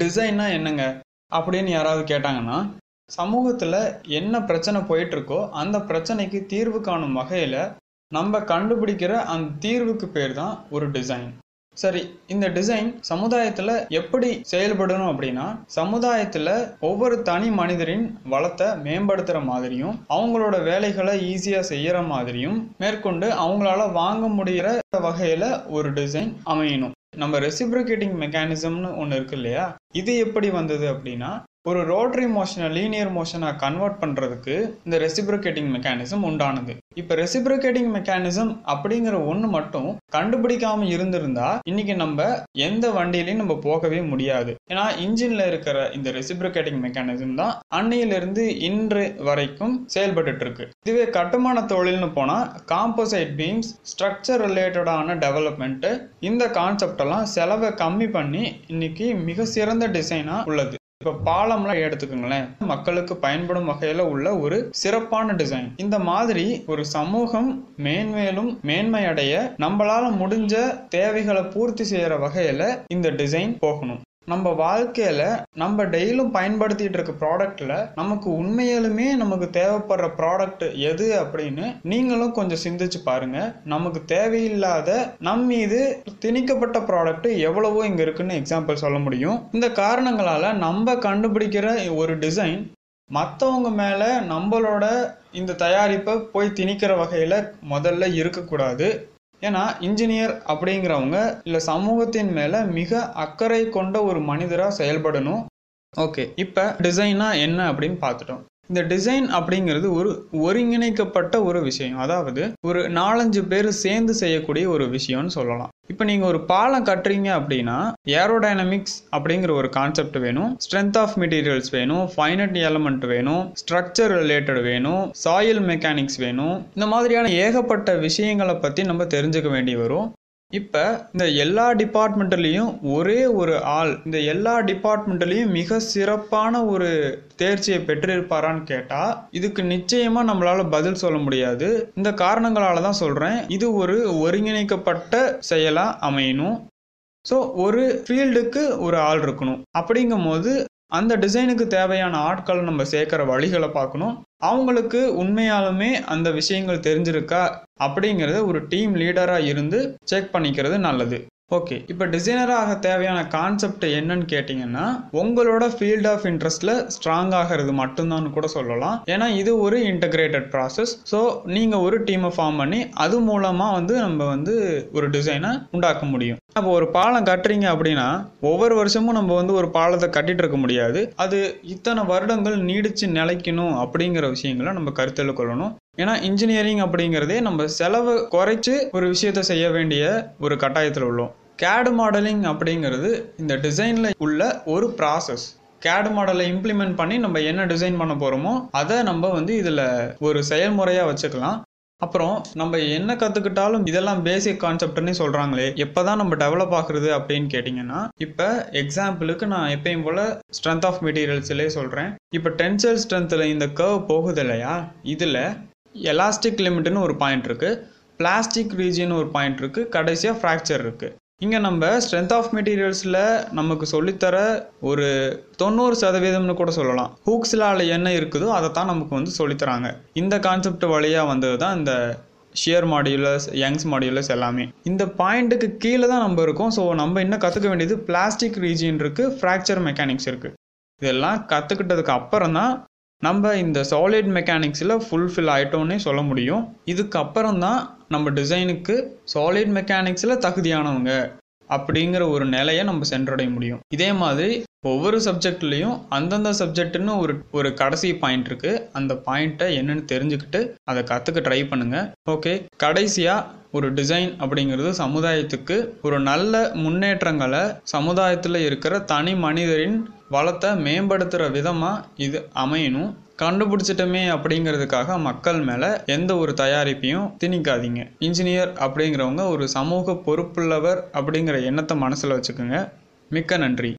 டிசைன்னா என்னங்க அப்படின்னு யாராவது கேட்டாங்கன்னா சமூகத்தில் என்ன பிரச்சனை போயிட்டுருக்கோ அந்த பிரச்சனைக்கு தீர்வு காணும் வகையில் நம்ம கண்டுபிடிக்கிற அந்த தீர்வுக்கு பேர் தான் ஒரு டிசைன் சரி இந்த டிசைன் சமுதாயத்தில் எப்படி செயல்படணும் அப்படின்னா சமுதாயத்தில் ஒவ்வொரு தனி மனிதரின் வளத்தை மேம்படுத்துகிற மாதிரியும் அவங்களோட வேலைகளை ஈஸியாக செய்கிற மாதிரியும் மேற்கொண்டு அவங்களால வாங்க முடிகிற வகையில் ஒரு டிசைன் அமையணும். நம்ம ரெசிப்ரிகேட்டிங் மெக்கானிசம்னு ஒன்று இருக்கு இல்லையா? இது எப்படி வந்தது அப்படின்னா ஒரு ரோட்டரி மோஷனை லீனியர் மோஷனாக கன்வெர்ட் பண்ணுறதுக்கு இந்த ரெசிப்ரிகேட்டிங் மெக்கானிசம் உண்டானது. இப்போ ரெசிப்ரிகேட்டிங் மெக்கானிசம் அப்படிங்கிற ஒன்று மட்டும் கண்டுபிடிக்காம இருந்திருந்தா இன்னைக்கு நம்ம எந்த வண்டியிலையும் நம்ம போகவே முடியாது. ஏன்னா இன்ஜின்ல இருக்கிற இந்த ரெசிப்ரிகேட்டிங் மெக்கானிசம் தான் அன்னையிலிருந்து இன்று வரைக்கும் செயல்பட்டு இருக்கு இதுவே கட்டுமான தொழில்னு போனா காம்போசைட் பீம்ஸ் ஸ்ட்ரக்சர் ரிலேட்டடான டெவலப்மெண்ட் இந்த கான்செப்ட் எல்லாம் செலவை கம்மி பண்ணி இன்னைக்கு மிக சிறந்த டிசைனா உள்ளது. இப்போ பாலம்லாம் எடுத்துக்கோங்களேன். மக்களுக்கு பயன்படும் வகையில் உள்ள ஒரு சிறப்பான டிசைன் இந்த மாதிரி ஒரு சமூகம் மேன்மேலும் மேன்மை அடைய நம்மளால முடிஞ்ச தேவைகளை பூர்த்தி செய்யற வகையில இந்த டிசைன் போகணும். நம்ம வாழ்க்கையில நம்ம டெய்லியும் பயன்படுத்திட்டு இருக்க ப்ராடக்ட்ல நமக்கு உண்மையிலுமே நமக்கு தேவைப்படுற ப்ராடக்ட் எது அப்படின்னு நீங்களும் கொஞ்சம் சிந்திச்சு பாருங்க. நமக்கு தேவையில்லாத நம் மீது திணிக்கப்பட்ட ப்ராடக்ட் எவ்வளவோ இங்க இருக்குன்னு எக்ஸாம்பிள் சொல்ல முடியும். இந்த காரணங்களால நம்ம கண்டுபிடிக்கிற ஒரு டிசைன் மற்றவங்க மேல நம்மளோட இந்த தயாரிப்பை போய் திணிக்கிற வகையில முதல்ல இருக்கக்கூடாது. ஏன்னா இன்ஜினியர் அப்படிங்கிறவங்க இல்லை சமூகத்தின் மேலே மிக அக்கறை கொண்ட ஒரு மனிதராக செயல்படணும். ஓகே இப்போ டிசைனா என்ன அப்படின்னு பார்த்துட்டோம். இந்த டிசைன் அப்படிங்கிறது ஒரு ஒருங்கிணைக்கப்பட்ட ஒரு விஷயம். அதாவது ஒரு நாலஞ்சு பேர் சேர்ந்து செய்யக்கூடிய ஒரு விஷயம்னு சொல்லலாம். இப்போ நீங்கள் ஒரு பாலம் கட்டுறீங்க அப்படின்னா ஏரோடைனமிக்ஸ் அப்படிங்கிற ஒரு கான்செப்ட் வேணும். ஸ்ட்ரென்த் ஆஃப் மெட்டீரியல்ஸ் வேணும். ஃபைனட் எலமெண்ட் வேணும். ஸ்ட்ரக்சர் ரிலேட்டட் வேணும். சாயில் மெக்கானிக்ஸ் வேணும். இந்த மாதிரியான ஏகப்பட்ட விஷயங்களை பற்றி நம்ம தெரிஞ்சுக்க வேண்டி வரும். இப்போ இந்த எல்லா டிபார்ட்மெண்ட்லேயும் ஒரே ஒரு ஆள் இந்த எல்லா டிபார்ட்மெண்ட்லேயும் மிக சிறப்பான ஒரு தேர்ச்சியை பெற்றிருப்பாரான்னு கேட்டால் இதுக்கு நிச்சயமாக நம்மளால பதில் சொல்ல முடியாது. இந்த காரணங்களால தான் சொல்கிறேன் இது ஒரு ஒருங்கிணைக்கப்பட்ட செயலாக அமையணும். ஸோ ஒரு ஃபீல்டுக்கு ஒரு ஆள் இருக்கணும். அப்படிங்கும் போது அந்த டிசைனுக்கு தேவையான ஆட்களை நம்ம சேர்க்குற வழிகளை பார்க்கணும். அவங்களுக்கு உண்மையாலுமே அந்த விஷயங்கள் தெரிஞ்சிருக்கா அப்படிங்கிறத ஒரு டீம் லீடராக இருந்து செக் பண்ணிக்கிறது நல்லது. ஓகே இப்போ டிசைனராக தேவையான கான்செப்ட் என்னன்னு கேட்டிங்கன்னா உங்களோட ஃபீல்ட் ஆஃப் இன்ட்ரெஸ்ட்டில் ஸ்ட்ராங் ஆகிறது மட்டும்தான் கூட சொல்லலாம். ஏன்னா இது ஒரு இன்டகிரேட்டட் ப்ராசஸ் ஸோ நீங்கள் ஒரு டீமை ஃபார்ம் பண்ணி அது மூலமாக வந்து நம்ம வந்து ஒரு டிசைனை உண்டாக்க முடியும். அப்போ ஒரு பாலம் கட்டுறீங்க அப்படின்னா ஒவ்வொரு வருஷமும் நம்ம வந்து ஒரு பாலத்தை கட்டிட்டு இருக்க முடியாது. அது இத்தனை வருடங்கள் நீடிச்சு நிலைக்கணும் அப்படிங்கிற விஷயங்களை நம்ம கருத்தில் கொள்ளணும். ஏன்னா இன்ஜினியரிங் அப்படிங்கிறதே நம்ம செலவை குறைச்சு ஒரு விஷயத்த செய்ய வேண்டிய ஒரு கட்டாயத்தில் உள்ளோம். கேடு மாடலிங் அப்படிங்கிறது இந்த டிசைனில் உள்ள ஒரு ப்ராசஸ் கேடு மாடலை இம்ப்ளிமெண்ட் பண்ணி நம்ம என்ன டிசைன் பண்ண போகிறோமோ அதை நம்ம வந்து இதில் ஒரு செயல்முறையாக வச்சுக்கலாம். அப்புறம் நம்ம என்ன கற்றுக்கிட்டாலும் இதெல்லாம் பேசிக் கான்செப்ட்னு சொல்கிறாங்களே எப்போ தான் நம்ம டெவலப் ஆகுறது அப்படின்னு கேட்டிங்கன்னா இப்போ எக்ஸாம்பிளுக்கு நான் எப்பயும் போல் ஸ்ட்ரென்த் ஆஃப் மெட்டீரியல்ஸ்லேயே சொல்கிறேன் இப்போ டென்சல் ஸ்ட்ரென்த்தில் இந்த கர்வ் போகுது இல்லையா? இதில் எலாஸ்டிக் லிமிட்னு ஒரு பாயிண்ட் இருக்குது பிளாஸ்டிக் ரீஜியன் ஒரு பாயிண்ட் இருக்குது கடைசியாக ஃப்ராக்சர் இருக்குது இங்கே நம்ம ஸ்ட்ரென்த் ஆஃப் மெட்டீரியல்ஸில் நமக்கு சொல்லித்தர ஒரு தொண்ணூறு சதவீதம்னு கூட சொல்லலாம். ஹூக்ஸ்லால் என்ன இருக்குதோ அதை தான் நமக்கு வந்து சொல்லித்தராங்க. இந்த கான்செப்ட் வழியாக வந்தது தான் இந்த ஷியர் மாடியூலஸ் யங்ஸ் மாடியூலஸ் எல்லாமே. இந்த பாயிண்ட்டுக்கு கீழே தான் நம்ம இருக்கோம். ஸோ நம்ம இன்னும் கற்றுக்க வேண்டியது பிளாஸ்டிக் ரீஜியன் இருக்குது ஃப்ராக்சர் மெக்கானிக்ஸ் இருக்குது இதெல்லாம் கற்றுக்கிட்டதுக்கு அப்புறம் தான் நம்ம இந்த சாலிட் மெக்கானிக்ஸில் ஃபுல்ஃபில் ஆகிட்டோன்னே சொல்ல முடியும். இதுக்கப்புறம் தான் நம்ம டிசைனுக்கு சாலிட் மெக்கானிக்ஸில் தகுதியானவங்க அப்படிங்கிற ஒரு நிலையை நம்ம சென்றடைய முடியும். இதே மாதிரி ஒவ்வொரு சப்ஜெக்ட்லேயும் அந்தந்த சப்ஜெக்ட்னு ஒரு ஒரு கடைசி பாயிண்ட் இருக்குது அந்த பாயிண்ட்டை என்னென்னு தெரிஞ்சுக்கிட்டு அதை கற்றுக்க ட்ரை பண்ணுங்கள் ஓகே கடைசியாக ஒரு டிசைன் அப்படிங்கிறது சமுதாயத்துக்கு ஒரு நல்ல முன்னேற்றங்களை சமுதாயத்தில் இருக்கிற தனி மனிதரின் வளத்தை மேம்படுத்துகிற விதமாக இது அமையணும். கண்டுபிடிச்சிட்டோமே அப்படிங்கிறதுக்காக மக்கள் மேலே எந்த ஒரு தயாரிப்பையும் திணிக்காதீங்க. இன்ஜினியர் அப்படிங்கிறவங்க ஒரு சமூக பொறுப்புள்ளவர் அப்படிங்கிற எண்ணத்தை மனசில் வச்சுக்கோங்க. மிக்க நன்றி.